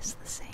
is the same.